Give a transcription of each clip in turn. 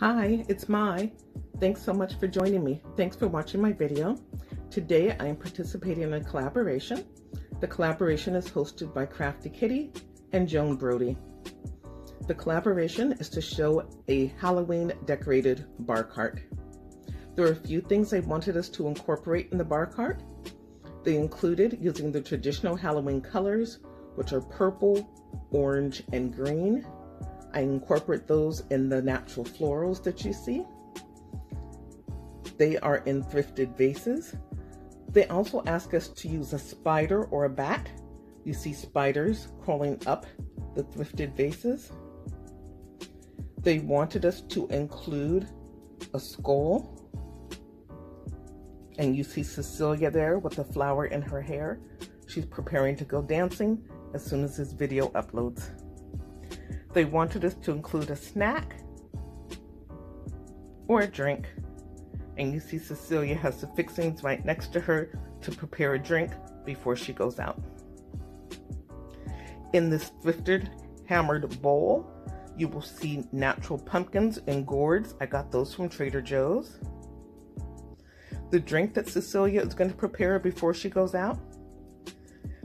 Hi, it's Mai. Thanks so much for joining me. Thanks for watching my video. Today I am participating in a collaboration. The collaboration is hosted by Crafty Kitty and Joan Brodie. The collaboration is to show a Halloween decorated bar cart. There are a few things I wanted us to incorporate in the bar cart. They included using the traditional Halloween colors, which are purple, orange, and green, I incorporate those in the natural florals that you see. They are in thrifted vases. They also ask us to use a spider or a bat. You see spiders crawling up the thrifted vases. They wanted us to include a skull. And you see CeCelia there with the flower in her hair. She's preparing to go dancing as soon as this video uploads. They wanted us to include a snack or a drink. And you see CeCelia has the fixings right next to her to prepare a drink before she goes out. In this thrifted hammered bowl, you will see natural pumpkins and gourds. I got those from Trader Joe's. The drink that CeCelia is going to prepare before she goes out,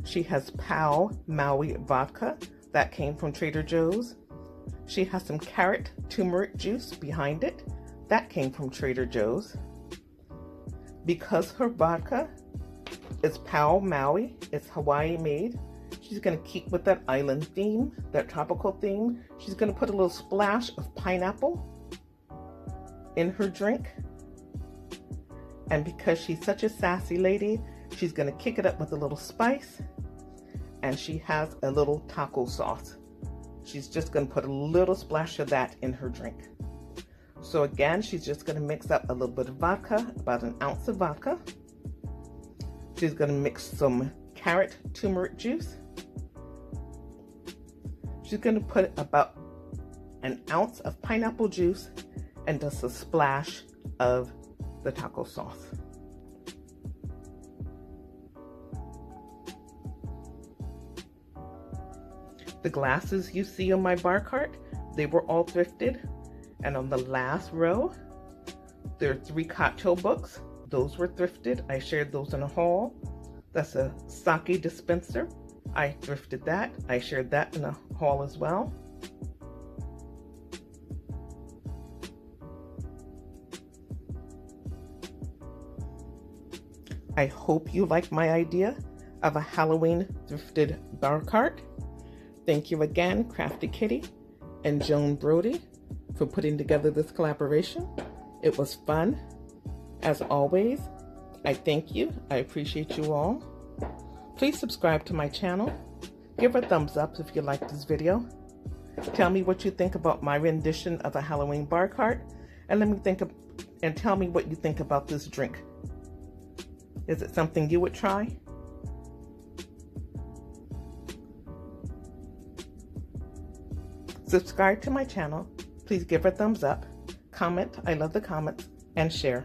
she has Pau Maui vodka. That came from Trader Joe's. She has some carrot turmeric juice behind it. That came from Trader Joe's. Because her vodka is Pau Maui, it's Hawaii made, she's going to keep with that island theme, that tropical theme. She's going to put a little splash of pineapple in her drink. And because she's such a sassy lady, she's going to kick it up with a little spice. And she has a little taco sauce. She's just going to put a little splash of that in her drink. So again, she's just going to mix up a little bit of vodka, about an ounce of vodka. She's going to mix some carrot turmeric juice. She's going to put about an ounce of pineapple juice and just a splash of the taco sauce. The glasses you see on my bar cart, they were all thrifted. And on the last row, there are three cocktail books. Those were thrifted. I shared those in a haul. That's a sake dispenser. I thrifted that. I shared that in a haul as well. I hope you like my idea of a Halloween thrifted bar cart. Thank you again, Crafty Kitty and Joan Brodie, for putting together this collaboration. It was fun. As always, I thank you. I appreciate you all. Please subscribe to my channel. Give a thumbs up if you like this video. Tell me what you think about my rendition of a Halloween bar cart. And let me think of, and tell me what you think about this drink. Is it something you would try? Subscribe to my channel. Please give a thumbs up, comment, I love the comments, and share.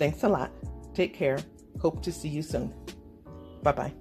Thanks a lot. Take care. Hope to see you soon. Bye-bye.